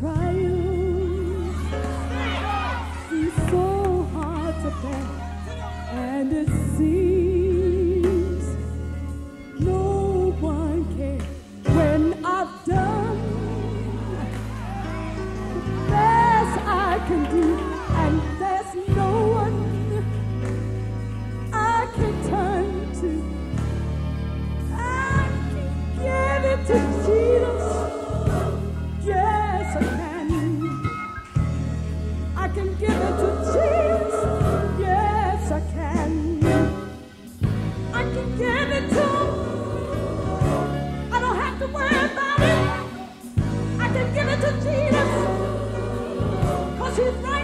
trials Cause he's right.